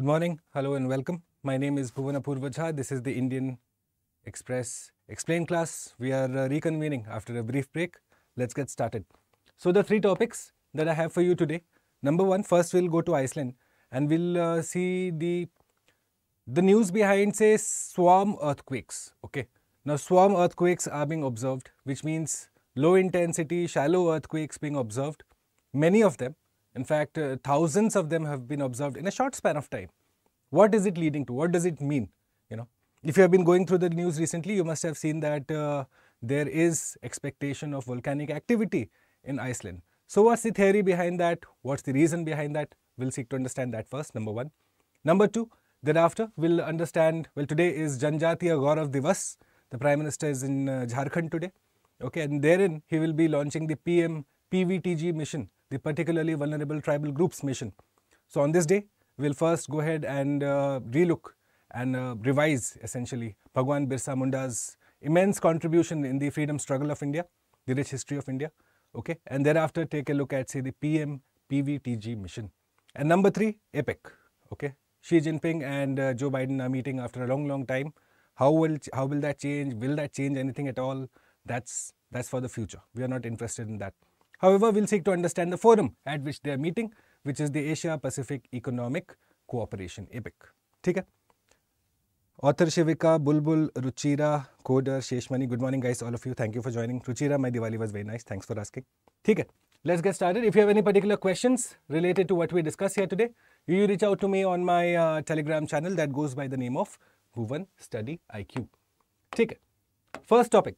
Good morning, hello, and welcome. My name is Bhuvana Purvajha. This is the Indian Express Explain class. We are uh, reconvening after a brief break. Let's get started. So, the three topics that I have for you today. Number one, first we'll go to Iceland and we'll uh, see the the news behind say swarm earthquakes. Okay, now swarm earthquakes are being observed, which means low intensity, shallow earthquakes being observed. Many of them, in fact, uh, thousands of them have been observed in a short span of time. What is it leading to? What does it mean? You know, if you have been going through the news recently, you must have seen that uh, there is expectation of volcanic activity in Iceland. So, what's the theory behind that? What's the reason behind that? We'll seek to understand that first. Number one. Number two. Thereafter, we'll understand. Well, today is Janjatiya Gaurav Divas. The Prime Minister is in uh, Jharkhand today. Okay, and therein he will be launching the PM PVTG mission, the particularly vulnerable tribal groups mission. So on this day, we'll first go ahead and uh, relook and uh, revise essentially Bhagwan Birsa Munda's immense contribution in the freedom struggle of India, the rich history of India. Okay, and thereafter take a look at say the PM PVTG mission. And number three, APEC. Okay, Xi Jinping and uh, Joe Biden are meeting after a long, long time. How will how will that change? Will that change anything at all? That's that's for the future. We are not interested in that. However, we'll seek to understand the forum at which they are meeting, which is the Asia Pacific Economic Cooperation APEC. ठीक है Author Shivika, Bulbul, Ruchira, Coder, Sheshmani. Good morning, guys, all of you. Thank you for joining. Ruchira, my Diwali was very nice. Thanks for asking. Okay, let's get started. If you have any particular questions related to what we discuss here today, you reach out to me on my uh, Telegram channel that goes by the name of Bhuvan Study IQ. Okay, first topic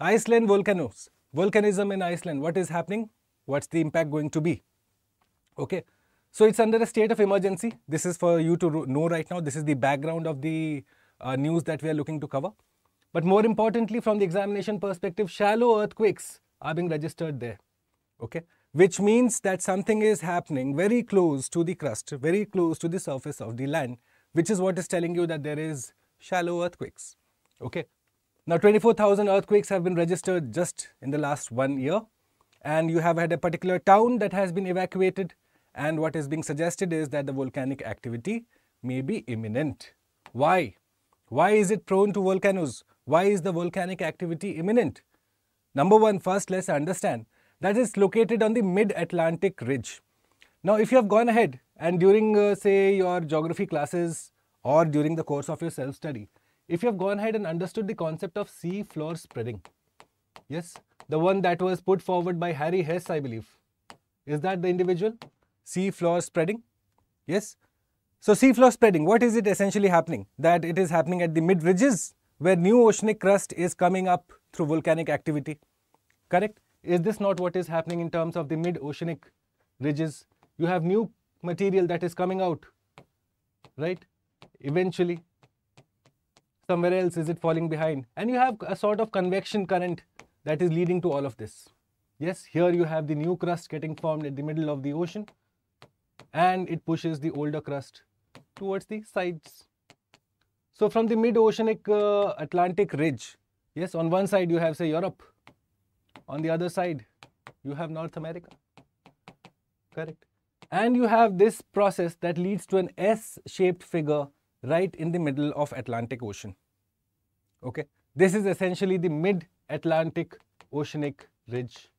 Iceland volcanoes. Volcanism in Iceland. What is happening? What's the impact going to be? Okay, so it's under a state of emergency. This is for you to know right now. This is the background of the uh, news that we are looking to cover. But more importantly, from the examination perspective, shallow earthquakes are being registered there. Okay, which means that something is happening very close to the crust, very close to the surface of the land, which is what is telling you that there is shallow earthquakes. Okay, now 24,000 earthquakes have been registered just in the last one year, and you have had a particular town that has been evacuated. And what is being suggested is that the volcanic activity may be imminent. Why? Why is it prone to volcanoes? Why is the volcanic activity imminent? Number one, first let's understand that it's located on the mid-Atlantic ridge. Now, if you have gone ahead and during, uh, say, your geography classes or during the course of your self-study, if you have gone ahead and understood the concept of sea floor spreading, yes, the one that was put forward by Harry Hess, I believe, is that the individual? Sea floor spreading? Yes. So sea floor spreading, what is it essentially happening? That it is happening at the mid ridges where new oceanic crust is coming up through volcanic activity. Correct? Is this not what is happening in terms of the mid oceanic ridges? You have new material that is coming out, right? Eventually, somewhere else is it falling behind? And you have a sort of convection current that is leading to all of this. Yes, here you have the new crust getting formed at the middle of the ocean and it pushes the older crust towards the sides. So from the mid-oceanic uh, Atlantic ridge, yes, on one side you have say Europe, on the other side you have North America, correct? And you have this process that leads to an S-shaped figure right in the middle of Atlantic Ocean. Okay, this is essentially the mid-Atlantic oceanic ridge,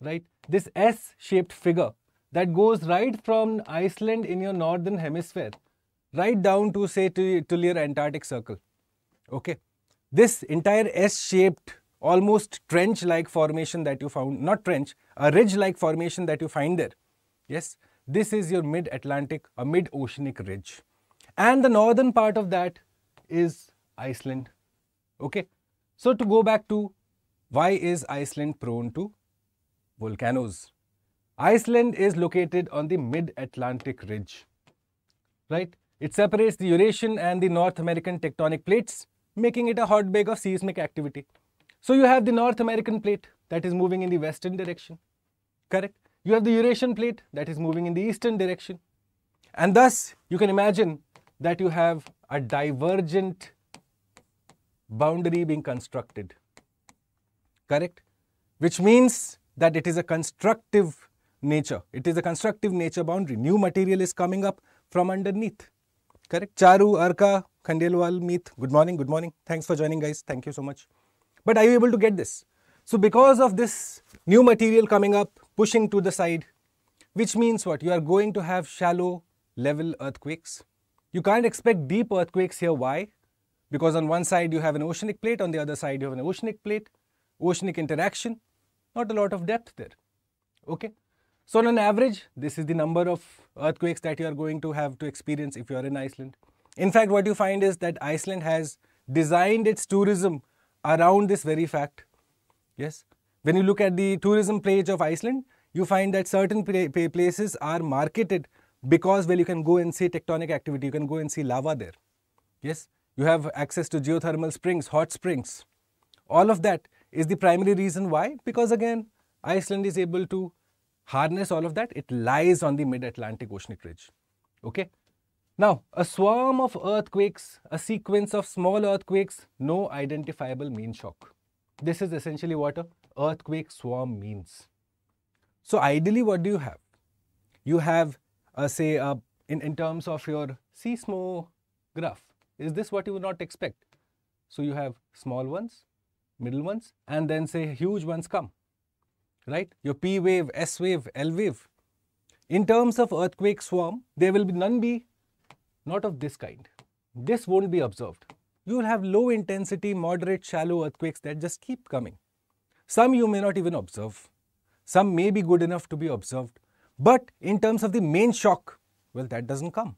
right? This S-shaped figure that goes right from Iceland in your northern hemisphere right down to say to, to your Antarctic Circle. Okay, this entire S-shaped almost trench-like formation that you found, not trench, a ridge-like formation that you find there. Yes, this is your mid-Atlantic or mid-oceanic ridge. And the northern part of that is Iceland. Okay, so to go back to why is Iceland prone to volcanoes? Iceland is located on the mid-Atlantic ridge, right? It separates the Eurasian and the North American tectonic plates, making it a hotbed of seismic activity. So you have the North American plate that is moving in the western direction, correct? You have the Eurasian plate that is moving in the eastern direction. And thus, you can imagine that you have a divergent boundary being constructed, correct? Which means that it is a constructive nature. It is a constructive nature boundary. New material is coming up from underneath. Correct? Charu, Arka, Khandelwal, Meet. Good morning, good morning. Thanks for joining, guys. Thank you so much. But are you able to get this? So because of this new material coming up, pushing to the side, which means what? You are going to have shallow level earthquakes. You can't expect deep earthquakes here. Why? Because on one side you have an oceanic plate, on the other side you have an oceanic plate, oceanic interaction, not a lot of depth there. Okay. So on an average, this is the number of earthquakes that you are going to have to experience if you are in Iceland. In fact, what you find is that Iceland has designed its tourism around this very fact. Yes. When you look at the tourism page of Iceland, you find that certain places are marketed because, well, you can go and see tectonic activity, you can go and see lava there. Yes. You have access to geothermal springs, hot springs. All of that is the primary reason why, because again, Iceland is able to harness all of that, it lies on the mid-Atlantic oceanic ridge. Okay. Now, a swarm of earthquakes, a sequence of small earthquakes, no identifiable mean shock. This is essentially what a earthquake swarm means. So ideally, what do you have? You have, say, uh, in, in terms of your CSMO seismograph, is this what you would not expect? So you have small ones, middle ones, and then say huge ones come right? Your P wave, S wave, L wave. In terms of earthquake swarm, there will be none be not of this kind. This won't be observed. You will have low intensity, moderate, shallow earthquakes that just keep coming. Some you may not even observe. Some may be good enough to be observed. But in terms of the main shock, well, that doesn't come.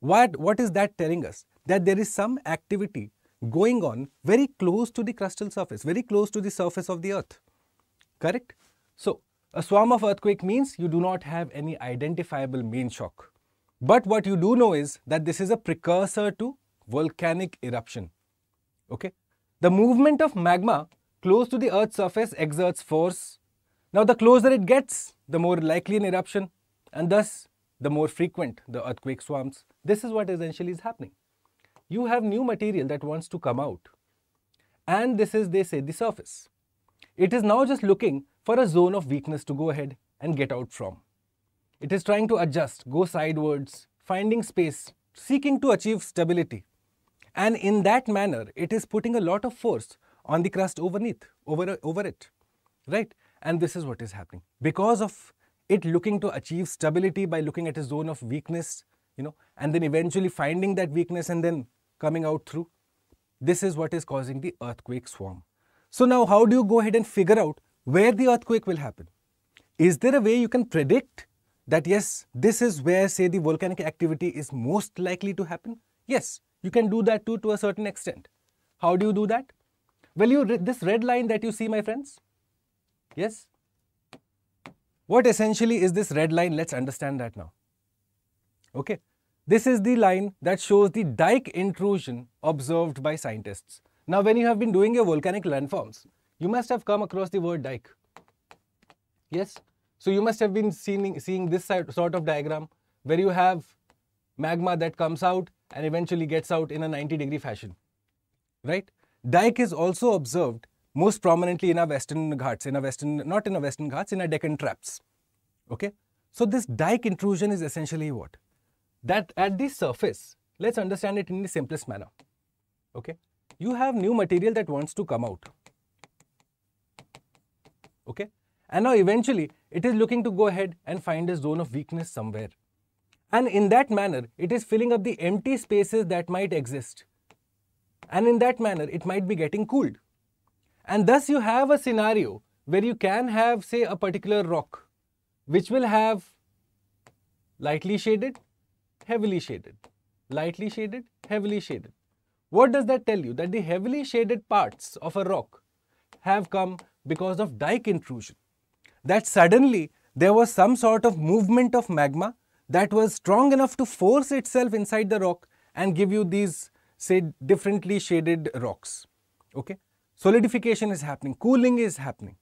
What, what is that telling us? That there is some activity going on very close to the crustal surface, very close to the surface of the earth. Correct? So, a swarm of earthquake means you do not have any identifiable main shock. But what you do know is that this is a precursor to volcanic eruption. Okay? The movement of magma close to the earth's surface exerts force. Now, the closer it gets, the more likely an eruption and thus the more frequent the earthquake swarms. This is what essentially is happening. You have new material that wants to come out and this is, they say, the surface. It is now just looking for a zone of weakness to go ahead and get out from. It is trying to adjust, go sidewards, finding space, seeking to achieve stability. And in that manner, it is putting a lot of force on the crust overneath, over, over it, right? And this is what is happening. Because of it looking to achieve stability by looking at a zone of weakness, you know, and then eventually finding that weakness and then coming out through, this is what is causing the earthquake swarm. So now how do you go ahead and figure out where the earthquake will happen. Is there a way you can predict that yes, this is where say the volcanic activity is most likely to happen? Yes, you can do that too to a certain extent. How do you do that? Well, you this red line that you see, my friends. Yes. What essentially is this red line? Let's understand that now. Okay. This is the line that shows the dike intrusion observed by scientists. Now, when you have been doing your volcanic landforms, you must have come across the word dike. Yes? So you must have been seeing, seeing this sort of diagram where you have magma that comes out and eventually gets out in a 90 degree fashion. Right? Dike is also observed most prominently in our western ghats, in our western, not in our western ghats, in our Deccan traps. Okay? So this dike intrusion is essentially what? That at the surface, let's understand it in the simplest manner. Okay? You have new material that wants to come out okay and now eventually it is looking to go ahead and find a zone of weakness somewhere and in that manner it is filling up the empty spaces that might exist and in that manner it might be getting cooled and thus you have a scenario where you can have say a particular rock which will have lightly shaded heavily shaded lightly shaded heavily shaded what does that tell you that the heavily shaded parts of a rock have come because of dike intrusion. That suddenly there was some sort of movement of magma that was strong enough to force itself inside the rock and give you these, say, differently shaded rocks. Okay? Solidification is happening, cooling is happening.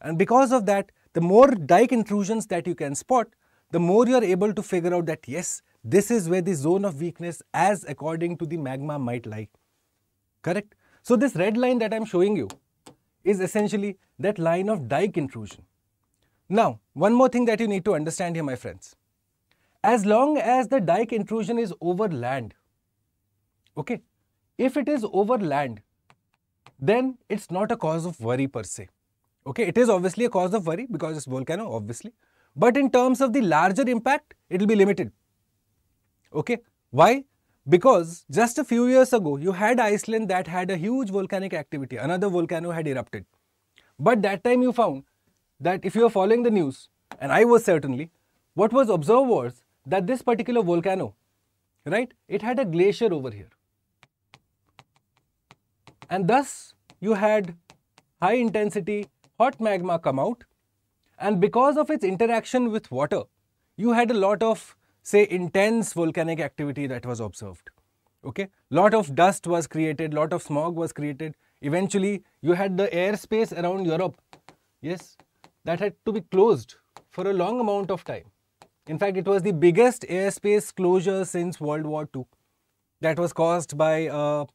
And because of that, the more dike intrusions that you can spot, the more you are able to figure out that yes, this is where the zone of weakness as according to the magma might lie. Correct? So this red line that I am showing you is essentially that line of dike intrusion. Now, one more thing that you need to understand here, my friends. As long as the dike intrusion is over land, Okay. If it is over land, then it's not a cause of worry per se. Okay, it is obviously a cause of worry because it's volcano, obviously. But in terms of the larger impact, it will be limited. Okay, why? Because just a few years ago, you had Iceland that had a huge volcanic activity. Another volcano had erupted. But that time you found that if you are following the news, and I was certainly, what was observed was that this particular volcano, right, it had a glacier over here. And thus, you had high intensity hot magma come out. And because of its interaction with water, you had a lot of, say, intense volcanic activity that was observed. Okay, lot of dust was created, lot of smog was created. Eventually, you had the airspace around Europe, yes, that had to be closed for a long amount of time. In fact, it was the biggest airspace closure since World War II that was caused by uh,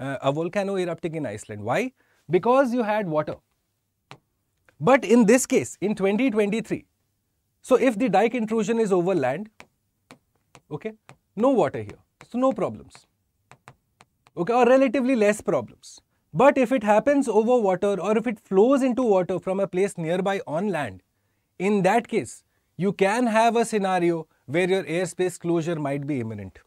uh, a volcano erupting in Iceland. Why? Because you had water. But in this case, in 2023, so if the dike intrusion is over land, okay, no water here, so no problems, okay, or relatively less problems. But if it happens over water or if it flows into water from a place nearby on land, in that case, you can have a scenario where your airspace closure might be imminent.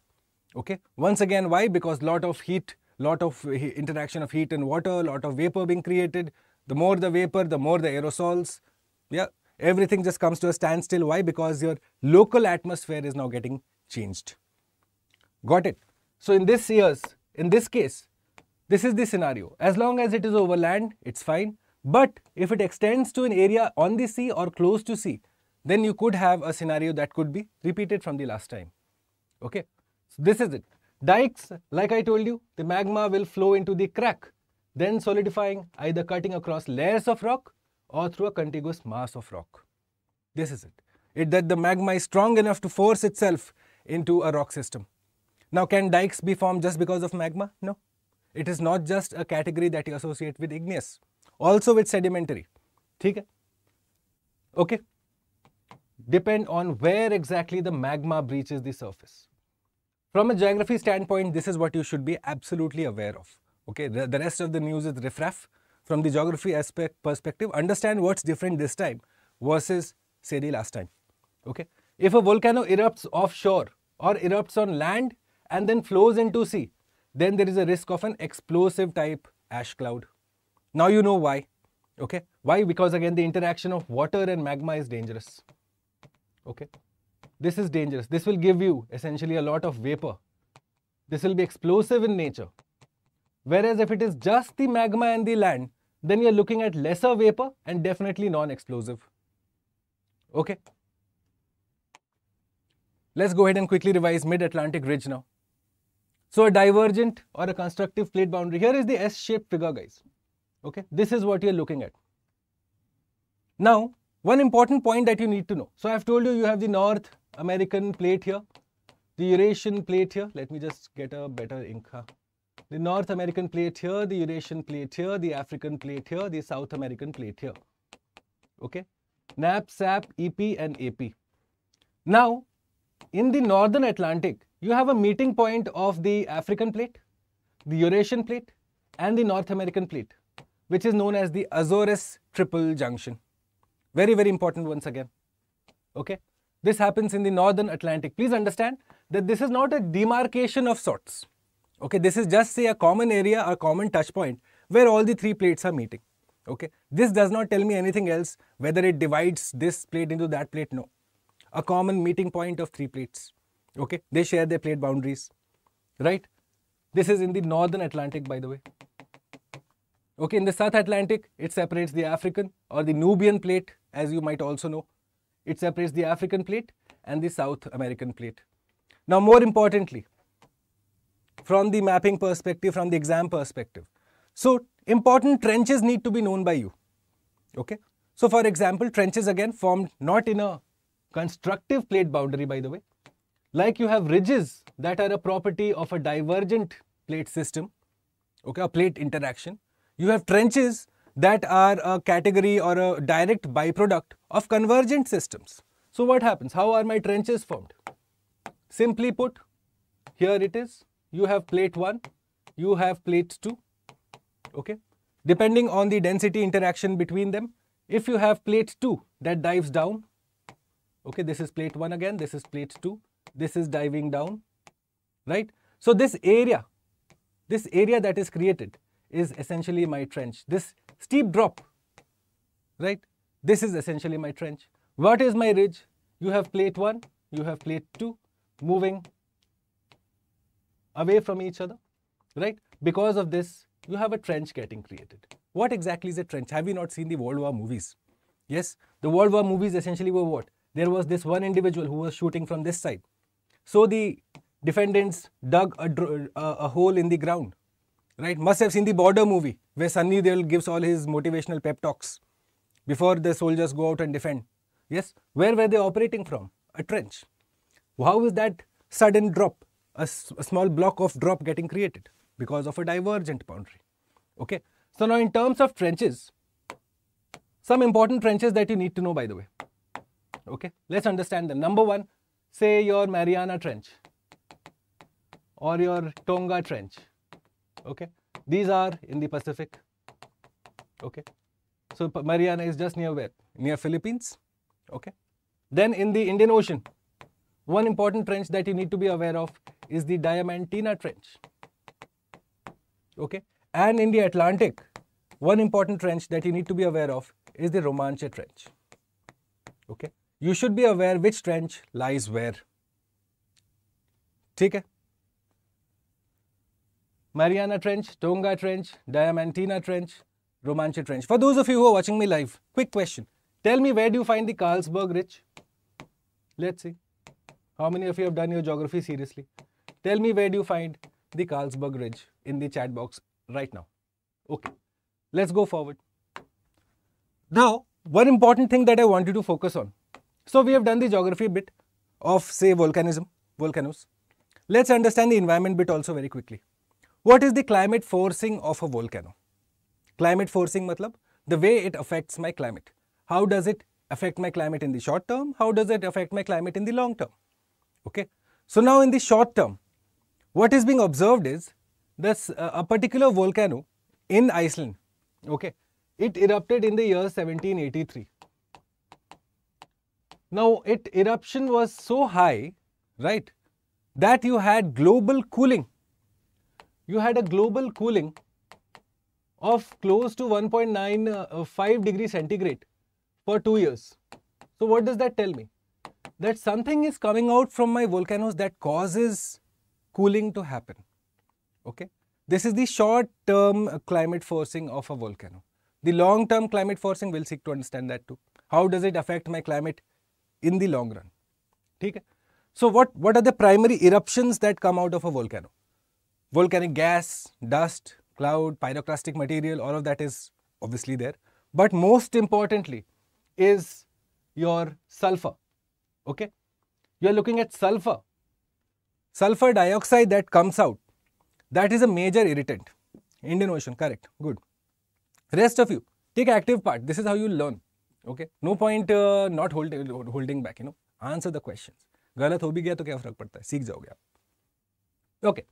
Okay. Once again, why? Because lot of heat lot of interaction of heat and water, a lot of vapor being created. The more the vapor, the more the aerosols. Yeah, everything just comes to a standstill. Why? Because your local atmosphere is now getting changed. Got it? So in this years, in this case, this is the scenario. As long as it is over land, it's fine. But if it extends to an area on the sea or close to sea, then you could have a scenario that could be repeated from the last time. Okay, so this is it. Dikes, like I told you, the magma will flow into the crack, then solidifying, either cutting across layers of rock or through a contiguous mass of rock. This is it. It that the magma is strong enough to force itself into a rock system. Now, can dikes be formed just because of magma? No. It is not just a category that you associate with igneous, also with sedimentary. Okay? Okay. Depend on where exactly the magma breaches the surface. From a geography standpoint, this is what you should be absolutely aware of. Okay, the, the rest of the news is riffraff. From the geography aspect perspective, understand what's different this time versus say the last time. Okay, if a volcano erupts offshore or erupts on land and then flows into sea, then there is a risk of an explosive type ash cloud. Now you know why. Okay, why? Because again the interaction of water and magma is dangerous. Okay. This is dangerous. This will give you essentially a lot of vapor. This will be explosive in nature. Whereas if it is just the magma and the land, then you're looking at lesser vapor and definitely non-explosive. Okay. Let's go ahead and quickly revise mid-Atlantic ridge now. So a divergent or a constructive plate boundary. Here is the S-shaped figure, guys. Okay, this is what you're looking at. Now, one important point that you need to know. So I've told you you have the North American plate here, the Eurasian plate here. Let me just get a better ink. The North American plate here, the Eurasian plate here, the African plate here, the South American plate here. Okay. NAP, SAP, EP and AP. Now, in the Northern Atlantic, you have a meeting point of the African plate, the Eurasian plate and the North American plate, which is known as the Azores Triple Junction. Very, very important once again. Okay. This happens in the northern Atlantic. Please understand that this is not a demarcation of sorts. Okay, this is just say a common area, a common touch point where all the three plates are meeting. Okay, this does not tell me anything else whether it divides this plate into that plate. No, a common meeting point of three plates. Okay, they share their plate boundaries, right? This is in the northern Atlantic, by the way. Okay, in the South Atlantic, it separates the African or the Nubian plate, as you might also know, it separates the African plate and the South American plate. Now, more importantly, from the mapping perspective, from the exam perspective. So, important trenches need to be known by you. Okay. So, for example, trenches again formed not in a constructive plate boundary, by the way. Like you have ridges that are a property of a divergent plate system, okay, a plate interaction. You have trenches that are a category or a direct byproduct of convergent systems. So what happens? How are my trenches formed? Simply put, here it is. you have plate 1, you have plate 2. Okay. Depending on the density interaction between them, if you have plate 2 that dives down, okay, this is plate 1 again, this is plate 2, this is diving down, right? So this area, this area that is created is essentially my trench. This steep drop, right? This is essentially my trench. What is my ridge? You have plate 1, you have plate 2 moving away from each other, right? Because of this, you have a trench getting created. What exactly is a trench? Have you not seen the World War movies? Yes, the World War movies essentially were what? There was this one individual who was shooting from this side. So the defendants dug a, a, uh, a hole in the ground, right? Must have seen the border movie where Sunny Deol gives all his motivational pep talks before the soldiers go out and defend. Yes, where were they operating from? A trench. How is that sudden drop, a, a small block of drop getting created? Because of a divergent boundary. Okay. So now in terms of trenches, some important trenches that you need to know by the way. Okay. Let's understand them. Number one, say your Mariana Trench or your Tonga Trench. Okay. These are in the Pacific. Okay. So Mariana is just near where? Near Philippines. Okay. Then in the Indian Ocean, one important trench that you need to be aware of is the Diamantina Trench. Okay. And in the Atlantic, one important trench that you need to be aware of is the Romanche Trench. Okay. You should be aware which trench lies where. Okay. Mariana Trench, Tonga Trench, Diamantina Trench, Romanche Trench. For those of you who are watching me live, quick question. Tell me where do you find the Carlsberg Ridge? Let's see. How many of you have done your geography seriously? Tell me where do you find the Carlsberg Ridge in the chat box right now. Okay, let's go forward. Now, one important thing that I want you to focus on. So, we have done the geography bit of say volcanism, volcanoes. Let's understand the environment bit also very quickly. What is the climate forcing of a volcano? Climate forcing matlab the way it affects my climate. How does it affect my climate in the short term? How does it affect my climate in the long term? Okay. So now in the short term, what is being observed is this uh, a particular volcano in Iceland. Okay. It erupted in the year 1783. Now, it eruption was so high, right, that you had global cooling. You had a global cooling of close to 1.95 uh, degrees centigrade for two years. So, what does that tell me? That something is coming out from my volcanoes that causes cooling to happen. Okay. This is the short term climate forcing of a volcano. The long term climate forcing we'll seek to understand that too. How does it affect my climate in the long run? Okay. So what, what are the primary eruptions that come out of a volcano? Volcanic gas, dust, cloud, pyroclastic material, all of that is obviously there. But most importantly is your sulfur. Okay. You are looking at sulfur. Sulfur dioxide that comes out that is a major irritant. Indian Ocean, correct. Good. Rest of you, take active part. This is how you learn. Okay. No point uh, not holding holding back. You know, answer the questions. गलत हो भी गया तो क्या फर्क पड़ता है सीख जाओगे आप okay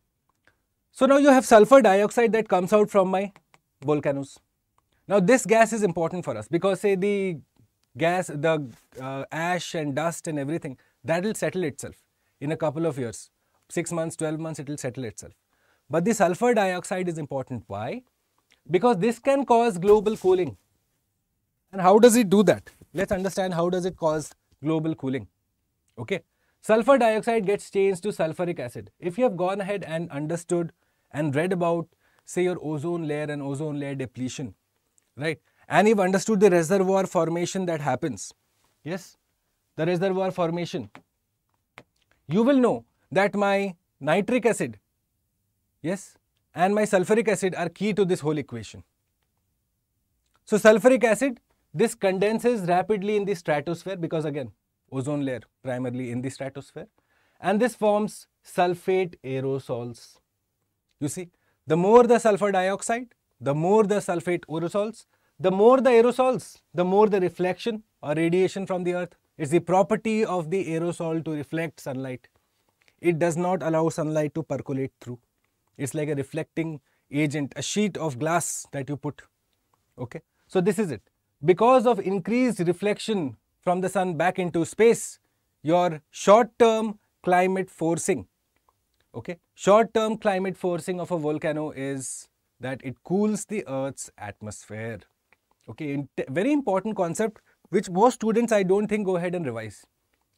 So now you have sulfur dioxide that comes out from my volcanoes. Now this gas is important for us because say the gas, the uh, ash and dust and everything, that will settle itself in a couple of years. 6 months, 12 months, it will settle itself. But the sulfur dioxide is important. Why? Because this can cause global cooling. And how does it do that? Let's understand how does it cause global cooling. Okay. Sulfur dioxide gets changed to sulfuric acid. If you have gone ahead and understood and read about say your ozone layer and ozone layer depletion, right? And you've understood the reservoir formation that happens. Yes, the reservoir formation. You will know that my nitric acid Yes, and my sulfuric acid are key to this whole equation. So sulfuric acid, this condenses rapidly in the stratosphere because again, ozone layer primarily in the stratosphere and this forms sulfate aerosols. You see, the more the sulfur dioxide, the more the sulfate aerosols, the more the aerosols, the more the reflection or radiation from the earth. It's the property of the aerosol to reflect sunlight. It does not allow sunlight to percolate through It's like a reflecting agent, a sheet of glass that you put. Okay. So this is it. Because of increased reflection from the sun back into space, your short-term climate forcing, okay, Short-term climate forcing of a volcano is that it cools the Earth's atmosphere. Okay, very important concept which most students I don't think go ahead and revise,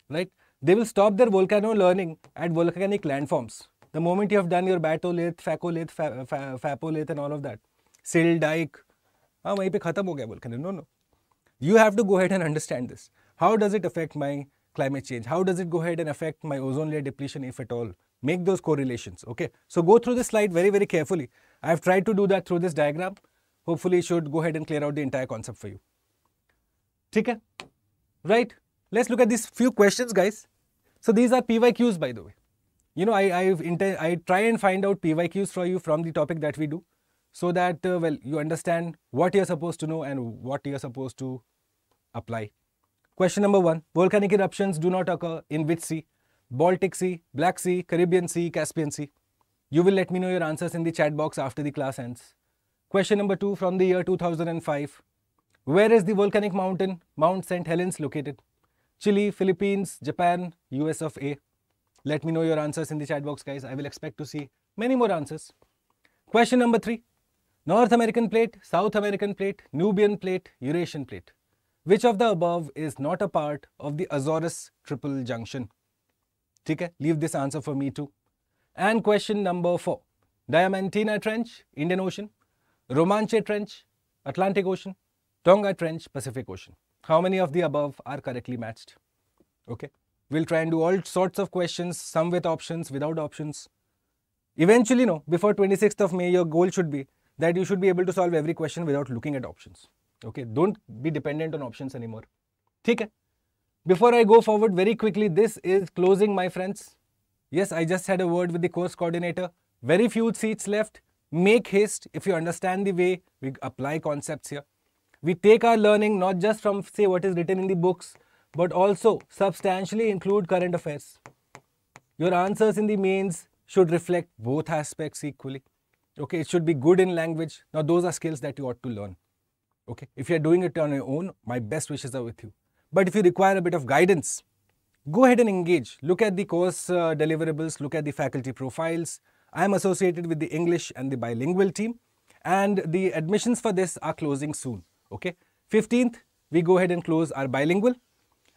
right? They will stop their volcano learning at volcanic landforms. The moment you have done your batholith, phacolith, fa fa fapolith and all of that, sill, dike, ah, volcano. No, no. You have to go ahead and understand this. How does it affect my climate change? How does it go ahead and affect my ozone layer depletion if at all? Make those correlations, okay? So go through this slide very, very carefully. I have tried to do that through this diagram. Hopefully it should go ahead and clear out the entire concept for you. Okay? Right? Let's look at these few questions, guys. So these are PYQs, by the way. You know, I, I, I try and find out PYQs for you from the topic that we do so that, uh, well, you understand what you're supposed to know and what you're supposed to apply. Question number one, volcanic eruptions do not occur in which sea? Baltic Sea, Black Sea, Caribbean Sea, Caspian Sea. You will let me know your answers in the chat box after the class ends. Question number two from the year 2005. Where is the volcanic mountain Mount St. Helens located? Chile, Philippines, Japan, US of A. Let me know your answers in the chat box guys. I will expect to see many more answers. Question number three. North American plate, South American plate, Nubian plate, Eurasian plate. Which of the above is not a part of the Azores triple junction? Okay, leave this answer for me too. And question number four. Diamantina Trench, Indian Ocean. Romanche Trench, Atlantic Ocean. Tonga Trench, Pacific Ocean. How many of the above are correctly matched? Okay. We'll try and do all sorts of questions, some with options, without options. Eventually, no, before 26th of May, your goal should be that you should be able to solve every question without looking at options. Okay, don't be dependent on options anymore. Okay. Before I go forward very quickly, this is closing my friends. Yes, I just had a word with the course coordinator. Very few seats left. Make haste if you understand the way we apply concepts here. We take our learning not just from say what is written in the books, but also substantially include current affairs. Your answers in the mains should reflect both aspects equally. Okay, it should be good in language. Now, those are skills that you ought to learn. Okay, if you're doing it on your own, my best wishes are with you. But if you require a bit of guidance, go ahead and engage. Look at the course uh, deliverables, look at the faculty profiles. I am associated with the English and the bilingual team, and the admissions for this are closing soon. Okay, 15th, we go ahead and close our bilingual,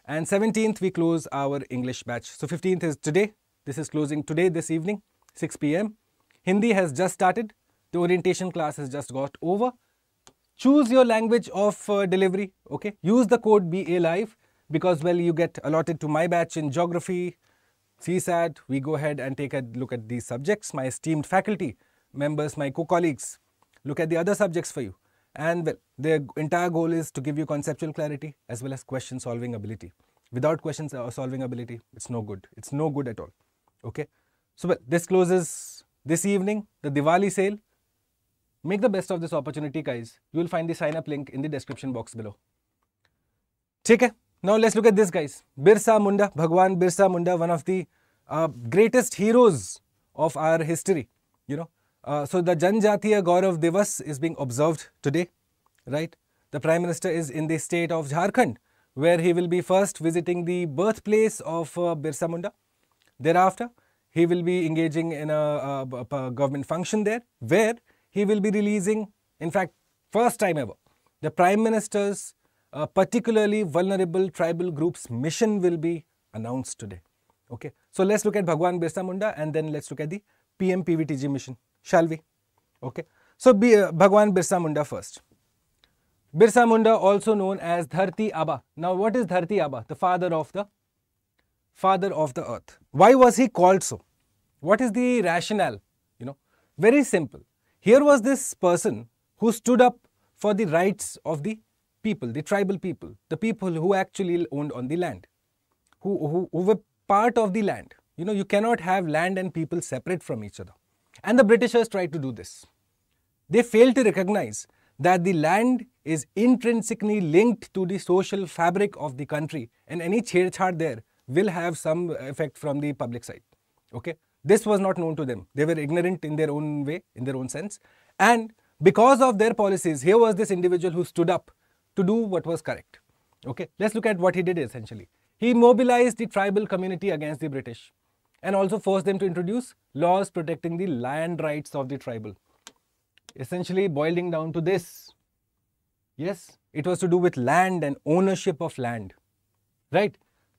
and 17th, we close our English batch. So, 15th is today. This is closing today, this evening, 6 p.m. Hindi has just started. The orientation class has just got over. Choose your language of uh, delivery. Okay. Use the code BA Live because, well, you get allotted to my batch in geography, CSAT. We go ahead and take a look at these subjects. My esteemed faculty members, my co-colleagues, look at the other subjects for you. And well, the entire goal is to give you conceptual clarity as well as question solving ability. Without question solving ability, it's no good. It's no good at all. Okay. So well, this closes this evening, the Diwali sale. Make the best of this opportunity, guys. You will find the sign up link in the description box below. Okay, now let's look at this, guys. Birsa Munda, Bhagwan Birsa Munda, one of the uh, greatest heroes of our history. You know, uh, so the Janjatiya Gaurav Divas is being observed today, right? The Prime Minister is in the state of Jharkhand, where he will be first visiting the birthplace of uh, Birsa Munda. Thereafter, he will be engaging in a, a, a, government function there where he will be releasing, in fact, first time ever, the Prime Minister's uh, particularly vulnerable tribal groups mission will be announced today. Okay, so let's look at Bhagwan Birsa Munda and then let's look at the PM PVTG mission, shall we? Okay, so uh, Bhagwan Birsa Munda first. Birsa Munda also known as Dharti Aba. Now what is Dharti Aba? The father of the father of the earth. Why was he called so? What is the rationale? You know, very simple. Here was this person who stood up for the rights of the people, the tribal people, the people who actually owned on the land, who, who, who were part of the land. You know, you cannot have land and people separate from each other. And the Britishers tried to do this. They failed to recognize that the land is intrinsically linked to the social fabric of the country and any chedchhad there will have some effect from the public side. Okay. This was not known to them. They were ignorant in their own way, in their own sense. And because of their policies, here was this individual who stood up to do what was correct. Okay, let's look at what he did essentially. He mobilized the tribal community against the British and also forced them to introduce laws protecting the land rights of the tribal. Essentially boiling down to this. Yes, it was to do with land and ownership of land. Right?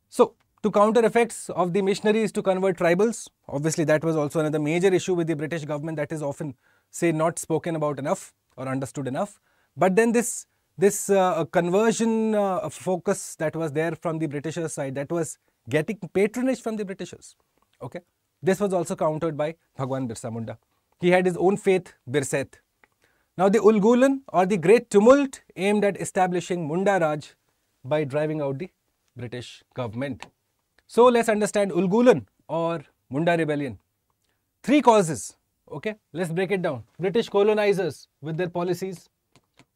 So, to counter effects of the missionaries to convert tribals, obviously that was also another major issue with the British government that is often, say, not spoken about enough or understood enough. But then this this uh, conversion uh, focus that was there from the Britishers side, that was getting patronage from the Britishers. Okay, this was also countered by Bhagwan Birsa Munda. He had his own faith, Birsait. Now the Ulgulan or the Great Tumult aimed at establishing Munda Raj by driving out the British government. So let's understand Ulgulan or Munda Rebellion. Three causes. Okay, let's break it down. British colonizers with their policies,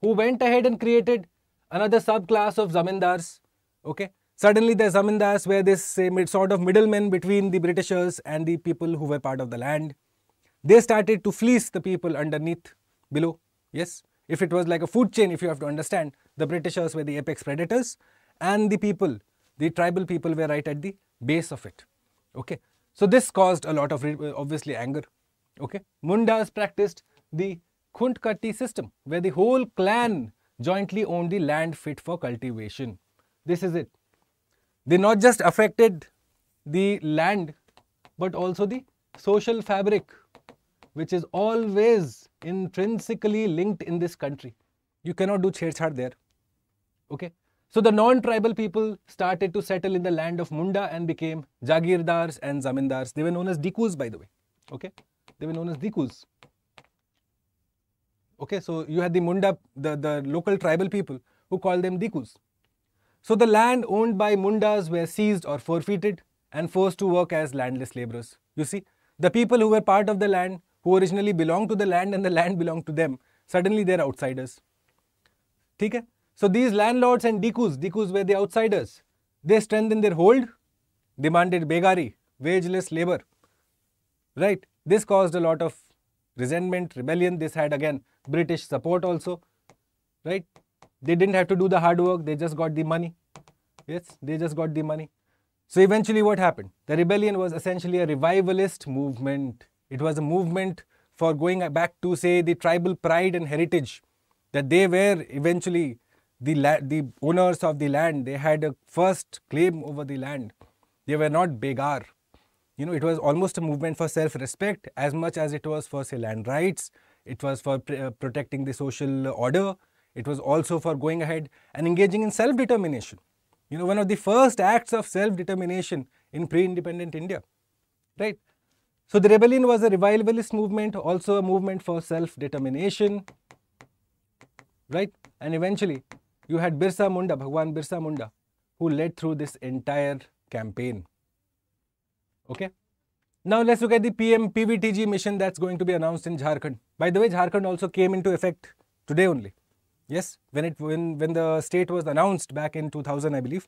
who went ahead and created another subclass of zamindars. Okay, suddenly the zamindars were this sort of middlemen between the Britishers and the people who were part of the land. They started to fleece the people underneath, below. Yes, if it was like a food chain, if you have to understand, the Britishers were the apex predators, and the people, the tribal people, were right at the base of it. Okay, so this caused a lot of obviously anger. Okay, Mundas practiced the Khuntkati system, where the whole clan jointly owned the land fit for cultivation. This is it. They not just affected the land, but also the social fabric, which is always intrinsically linked in this country. You cannot do chhedchhad there. Okay. So the non-tribal people started to settle in the land of Munda and became Jagirdars and Zamindars. They were known as Dikus, by the way. Okay. They were known as Dikus. Okay, so you had the Munda, the, the local tribal people who called them Dikus. So the land owned by Mundas were seized or forfeited and forced to work as landless laborers. You see, the people who were part of the land, who originally belonged to the land and the land belonged to them, suddenly they're outsiders. Okay? So these landlords and dikus, dikus were the outsiders. They strengthened their hold, demanded begari, wageless labor. Right? This caused a lot of resentment, rebellion. This had again British support also, right? They didn't have to do the hard work, they just got the money. Yes, they just got the money. So eventually what happened? The rebellion was essentially a revivalist movement. It was a movement for going back to say the tribal pride and heritage that they were eventually the, the owners of the land. They had a first claim over the land. They were not begar. You know, it was almost a movement for self-respect as much as it was for say land rights it was for uh, protecting the social order, it was also for going ahead and engaging in self-determination. You know, one of the first acts of self-determination in pre-independent India, right? So the rebellion was a revivalist movement, also a movement for self-determination, right? And eventually, you had Birsa Munda, Bhagwan Birsa Munda, who led through this entire campaign. Okay? Now let's look at the PM PVTG mission that's going to be announced in Jharkhand. By the way, Jharkhand also came into effect today only. Yes, when it when when the state was announced back in 2000, I believe.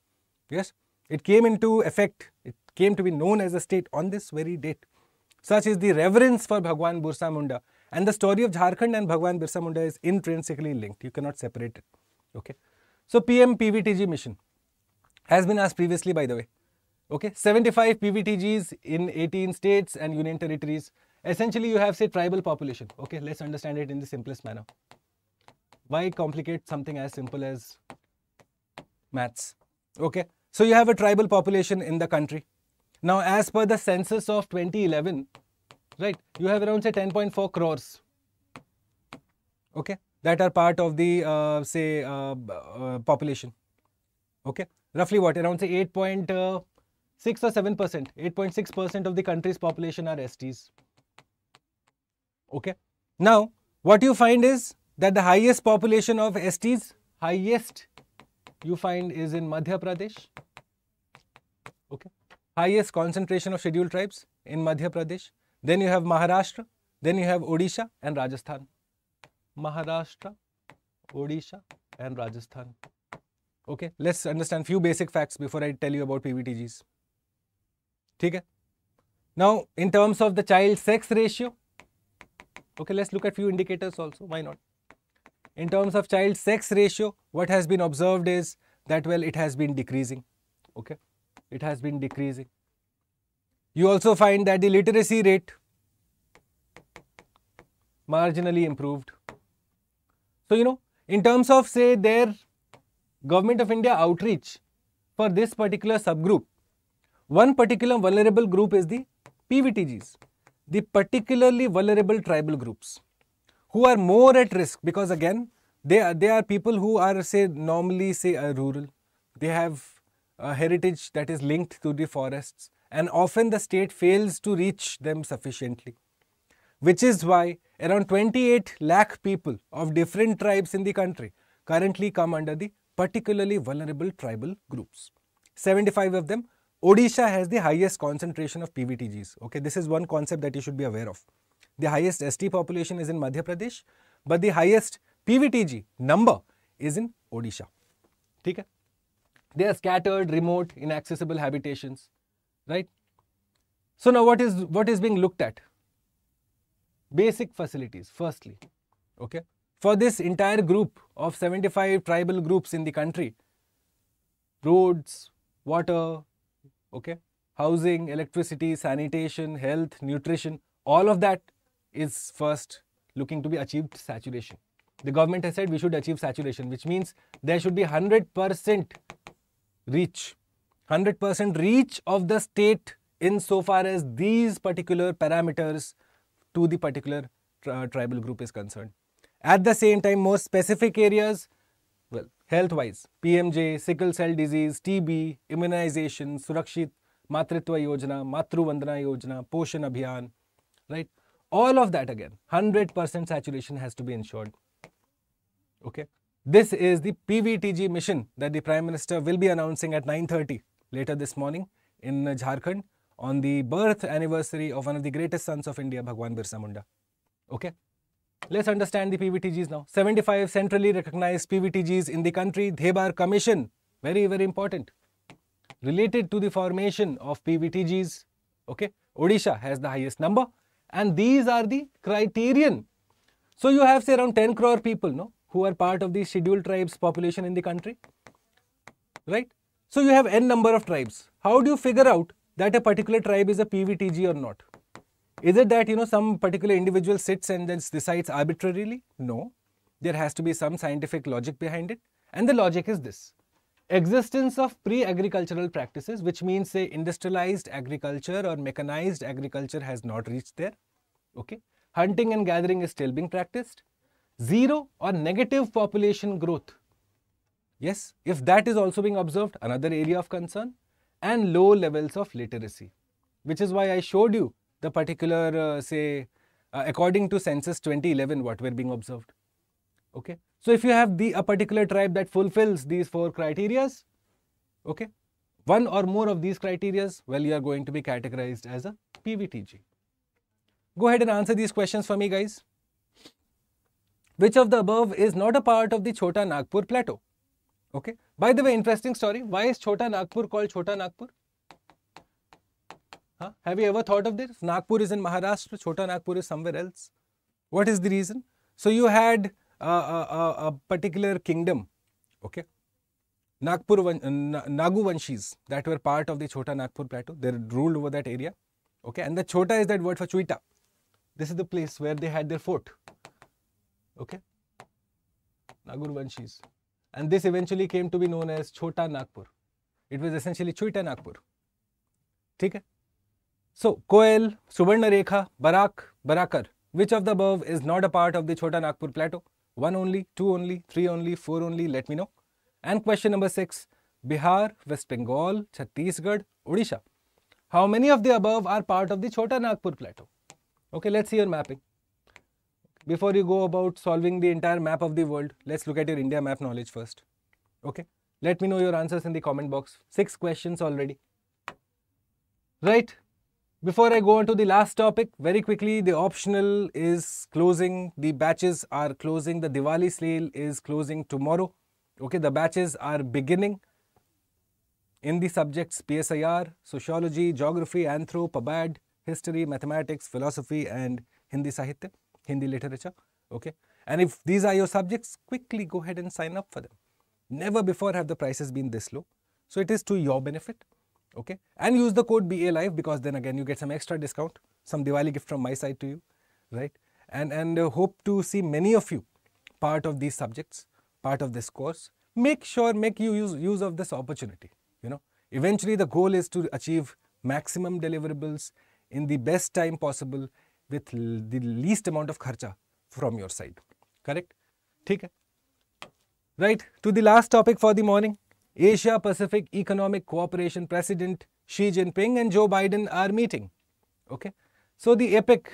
Yes, it came into effect. It came to be known as a state on this very date. Such is the reverence for Bhagwan Birsa Munda. And the story of Jharkhand and Bhagwan Birsa Munda is intrinsically linked. You cannot separate it. Okay. So PM PVTG mission has been asked previously, by the way. Okay, 75 PVTGs in 18 states and union territories. Essentially, you have say tribal population. Okay, let's understand it in the simplest manner. Why complicate something as simple as maths? Okay, so you have a tribal population in the country. Now, as per the census of 2011, right, you have around say 10.4 crores. Okay, that are part of the uh, say uh, uh, population. Okay, roughly what around say 8.6 Uh, or 7 percent, 8.6 percent of the country's population are STs. Okay. Now, what you find is that the highest population of STs, highest you find is in Madhya Pradesh. Okay. Highest concentration of scheduled tribes in Madhya Pradesh. Then you have Maharashtra. Then you have Odisha and Rajasthan. Maharashtra, Odisha and Rajasthan. Okay, let's understand few basic facts before I tell you about PVTGs. Okay. Now, in terms of the child sex ratio, okay, let's look at few indicators also, why not? In terms of child sex ratio, what has been observed is that, well, it has been decreasing, okay, it has been decreasing. You also find that the literacy rate marginally improved, so, you know, in terms of say their government of India outreach for this particular subgroup, one particular vulnerable group is the PVTGs, the particularly vulnerable tribal groups who are more at risk because again they are, they are people who are say normally say uh, rural. They have a heritage that is linked to the forests and often the state fails to reach them sufficiently which is why around 28 lakh people of different tribes in the country currently come under the particularly vulnerable tribal groups 75 of them odisha has the highest concentration of pvtgs okay this is one concept that you should be aware of the highest ST population is in Madhya Pradesh, but the highest PVTG number is in Odisha. Okay? They are scattered, remote, inaccessible habitations, right? So now what is what is being looked at? Basic facilities, firstly. Okay. For this entire group of 75 tribal groups in the country, roads, water, okay, housing, electricity, sanitation, health, nutrition, all of that is first looking to be achieved saturation. The government has said we should achieve saturation, which means there should be 100% reach, 100% reach of the state in so far as these particular parameters to the particular tri tribal group is concerned. At the same time, more specific areas, well, health-wise, PMJ, sickle cell disease, TB, immunization, Surakshit Matritva Yojana, Matru Vandana Yojana, Poshan Abhiyan, right? all of that again 100% saturation has to be ensured okay this is the pvtg mission that the prime minister will be announcing at 9:30 later this morning in jharkhand on the birth anniversary of one of the greatest sons of india bhagwan birsa munda okay let's understand the pvtgs now 75 centrally recognized pvtgs in the country Dhebar commission very very important related to the formation of pvtgs okay odisha has the highest number and these are the criterion. So you have say around 10 crore people no, who are part of the scheduled tribes population in the country, right? So you have n number of tribes. How do you figure out that a particular tribe is a PVTG or not? Is it that you know some particular individual sits and then decides arbitrarily? No. There has to be some scientific logic behind it. And the logic is this. Existence of pre-agricultural practices, which means say industrialized agriculture or mechanized agriculture has not reached there. Okay. Hunting and gathering is still being practiced. Zero or negative population growth. Yes, if that is also being observed, another area of concern. And low levels of literacy, which is why I showed you the particular, uh, say, uh, according to census 2011, what were being observed. Okay. So if you have the a particular tribe that fulfills these four criterias, okay, one or more of these criterias, well, you are going to be categorized as a PVTG. Go ahead and answer these questions for me, guys. Which of the above is not a part of the Chota Nagpur plateau? Okay. By the way, interesting story. Why is Chota Nagpur called Chota Nagpur? Huh? Have you ever thought of this? Nagpur is in Maharashtra, Chota Nagpur is somewhere else. What is the reason? So you had a, a, a particular kingdom, okay, Nagpur, uh, Nagu Vanshis that were part of the Chota Nagpur plateau. They ruled over that area, okay, and the Chota is that word for Chuita. This is the place where they had their fort. Okay. Nagur Vanshis. And this eventually came to be known as Chota Nagpur. It was essentially Chuita Nagpur. So, Koel, Subarna Rekha, Barak, Barakar. Which of the above is not a part of the Chota Nagpur plateau? One only, two only, three only, four only, let me know. And question number six, Bihar, West Bengal, Chhattisgarh, Odisha. How many of the above are part of the Chota Nagpur plateau? Okay, let's see your mapping. Before you go about solving the entire map of the world, let's look at your India map knowledge first. Okay, let me know your answers in the comment box. Six questions already. Right, before I go on to the last topic, very quickly, the optional is closing. The batches are closing. The Diwali sale is closing tomorrow. Okay, the batches are beginning in the subjects PSIR, Sociology, Geography, Anthro, Pub Ad, history, mathematics, philosophy, and Hindi Sahitya, Hindi literature. Okay. And if these are your subjects, quickly go ahead and sign up for them. Never before have the prices been this low. So it is to your benefit. Okay. And use the code BA Live because then again you get some extra discount, some Diwali gift from my side to you. Right. And, and uh, hope to see many of you part of these subjects, part of this course. Make sure, make you use, use of this opportunity. You know, eventually the goal is to achieve maximum deliverables in the best time possible with the least amount of kharcha from your side. Correct? Okay. Right. To the last topic for the morning. Asia Pacific Economic Cooperation President Xi Jinping and Joe Biden are meeting. Okay. So the APEC,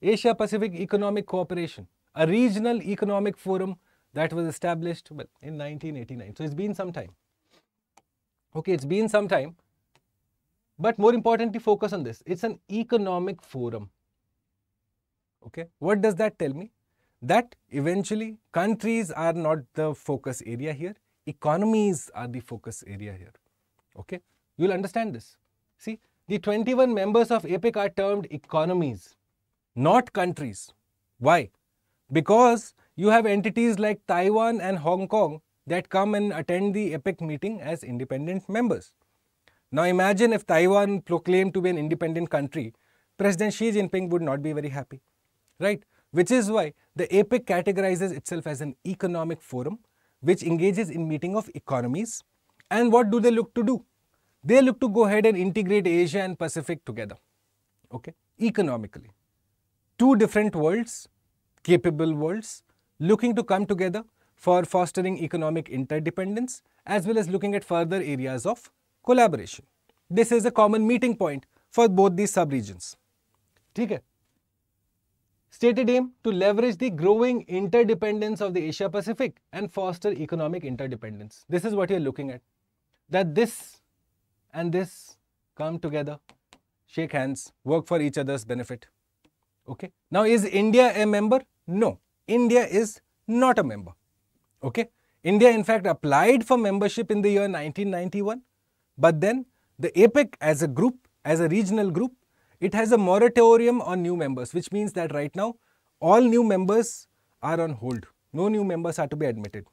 Asia Pacific Economic Cooperation, a regional economic forum that was established well, in 1989. So it's been some time. Okay, it's been some time. But more importantly, focus on this. It's an economic forum. Okay, what does that tell me? That eventually countries are not the focus area here, economies are the focus area here. Okay, you'll understand this. See, the 21 members of APEC are termed economies, not countries. Why? Because you have entities like Taiwan and Hong Kong that come and attend the APEC meeting as independent members. Now imagine if Taiwan proclaimed to be an independent country, President Xi Jinping would not be very happy, right? Which is why the APEC categorizes itself as an economic forum which engages in meeting of economies. And what do they look to do? They look to go ahead and integrate Asia and Pacific together, okay, economically. Two different worlds, capable worlds, looking to come together for fostering economic interdependence as well as looking at further areas of collaboration. This is a common meeting point for both these sub-regions. Okay. Stated aim to leverage the growing interdependence of the Asia Pacific and foster economic interdependence. This is what you're looking at. That this and this come together, shake hands, work for each other's benefit. Okay. Now, is India a member? No. India is not a member. Okay. India, in fact, applied for membership in the year 1991 but then the APEC as a group, as a regional group, it has a moratorium on new members, which means that right now all new members are on hold. No new members are to be admitted.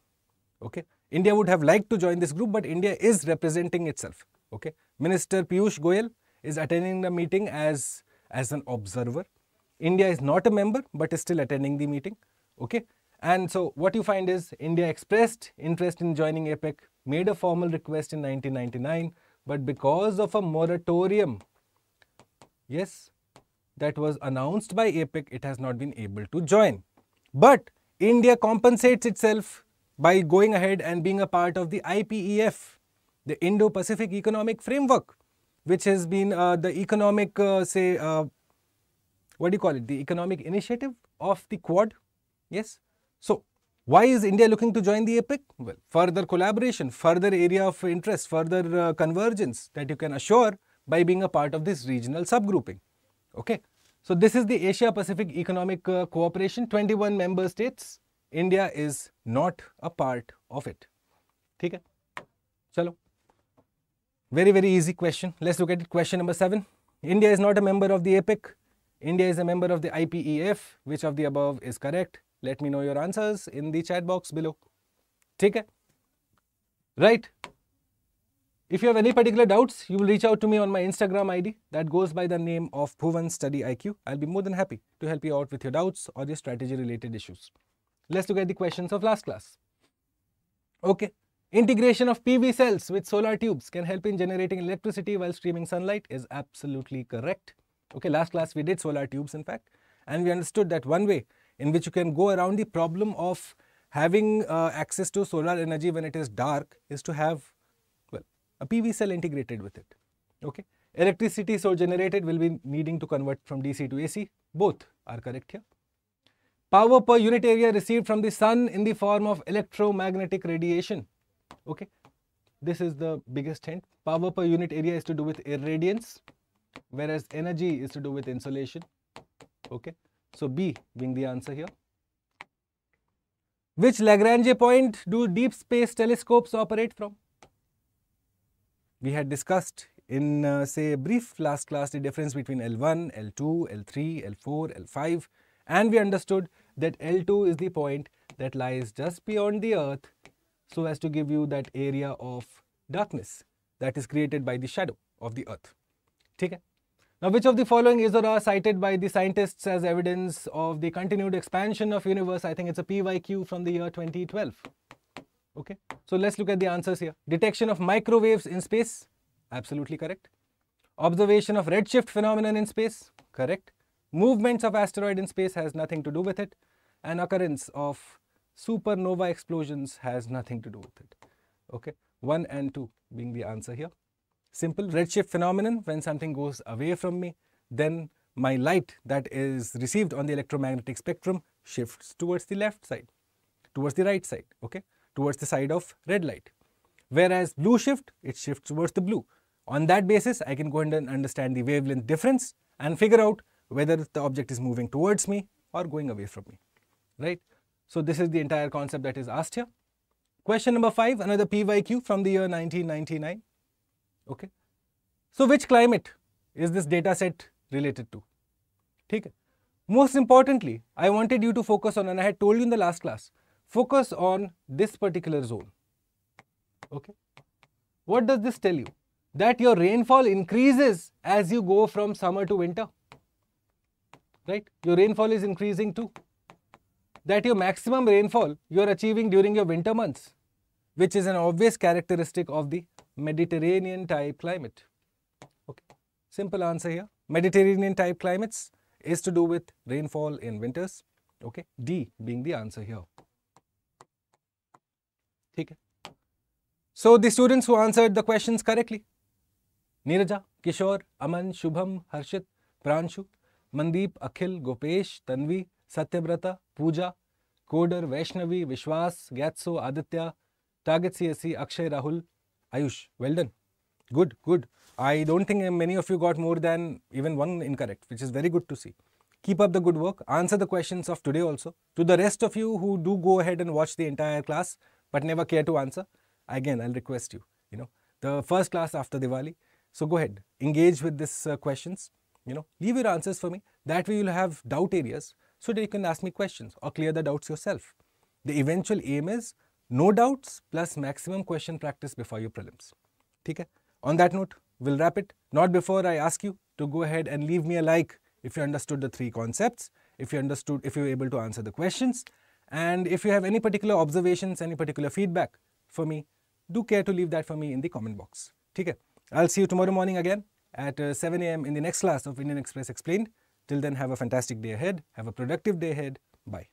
Okay. India would have liked to join this group, but India is representing itself. Okay. Minister Piyush Goyal is attending the meeting as, as an observer. India is not a member, but is still attending the meeting. Okay. And so what you find is India expressed interest in joining APEC made a formal request in 1999, but because of a moratorium, yes, that was announced by APEC, it has not been able to join. But India compensates itself by going ahead and being a part of the IPEF, the Indo-Pacific Economic Framework, which has been uh, the economic, uh, say, uh, what do you call it, the economic initiative of the Quad. Yes. So, why is India looking to join the APEC? Well, further collaboration, further area of interest, further uh, convergence that you can assure by being a part of this regional subgrouping. Okay. So, this is the Asia Pacific Economic uh, Cooperation, 21 member states. India is not a part of it. Okay. Chalo. Very, very easy question. Let's look at it. Question number 7. India is not a member of the APEC. India is a member of the IPEF. Which of the above is correct? Let me know your answers in the chat box below. Care. Right. If you have any particular doubts, you will reach out to me on my Instagram ID that goes by the name of Bhuvan Study IQ. I'll be more than happy to help you out with your doubts or your strategy related issues. Let's look at the questions of last class. Okay. Integration of PV cells with solar tubes can help in generating electricity while streaming sunlight is absolutely correct. Okay, last class we did solar tubes in fact and we understood that one way in which you can go around the problem of having uh, access to solar energy when it is dark is to have a PV cell integrated with it. Okay. Electricity so generated will be needing to convert from DC to AC. Both are correct here. Power per unit area received from the sun in the form of electromagnetic radiation. Okay. This is the biggest hint. Power per unit area is to do with irradiance, whereas energy is to do with insolation. Okay. So B being the answer here. Which Lagrange point do deep space telescopes operate from? We had discussed in uh, say a brief last class the difference between L1, L2, L3, L4, L5 and we understood that L2 is the point that lies just beyond the earth so as to give you that area of darkness that is created by the shadow of the earth. Okay? Now, which of the following is or are cited by the scientists as evidence of the continued expansion of universe? I think it's a PYQ from the year 2012. Okay, so let's look at the answers here. Detection of microwaves in space, absolutely correct. Observation of redshift phenomenon in space, correct. Movements of asteroid in space has nothing to do with it. And occurrence of supernova explosions has nothing to do with it. Okay, 1 and 2 being the answer here. Simple redshift phenomenon, when something goes away from me, then my light that is received on the electromagnetic spectrum shifts towards the left side, towards the right side, okay, towards the side of red light. Whereas blue shift, it shifts towards the blue. On that basis, I can go and understand the wavelength difference and figure out whether the object is moving towards me or going away from me, right? So this is the entire concept that is asked here. Question number five, another PYQ from the year 1999. Okay. So which climate is this data set related to? Okay. Most importantly, I wanted you to focus on, and I had told you in the last class, focus on this particular zone. Okay. What does this tell you? That your rainfall increases as you go from summer to winter. Right? Your rainfall is increasing too. That your maximum rainfall you are achieving during your winter months, which is an obvious characteristic of the Mediterranean type climate. Okay, simple answer here. Mediterranean type climates is to do with rainfall in winters. Okay, D being the answer here. Okay. So the students who answered the questions correctly, Neeraja, Kishore, Aman, Shubham, Harshit, Pranshu, Mandeep, Akhil, Gopesh, Tanvi, Satyabrata, Pooja, Coder, Vaishnavi, Vishwas, Gatso, Aditya, Target CSC, Akshay, Rahul, Ayush, well done. Good, good. I don't think many of you got more than even one incorrect, which is very good to see. Keep up the good work. Answer the questions of today also. To the rest of you who do go ahead and watch the entire class but never care to answer, again, I'll request you, you know, the first class after Diwali. So go ahead, engage with these uh, questions, you know, leave your answers for me. That way you'll have doubt areas so that you can ask me questions or clear the doubts yourself. The eventual aim is no doubts plus maximum question practice before your prelims. Okay? On that note, we'll wrap it. Not before I ask you to go ahead and leave me a like if you understood the three concepts, if you understood, if you were able to answer the questions, and if you have any particular observations, any particular feedback for me, do care to leave that for me in the comment box. Okay? I'll see you tomorrow morning again at uh, 7 a.m. in the next class of Indian Express Explained. Till then, have a fantastic day ahead. Have a productive day ahead. Bye.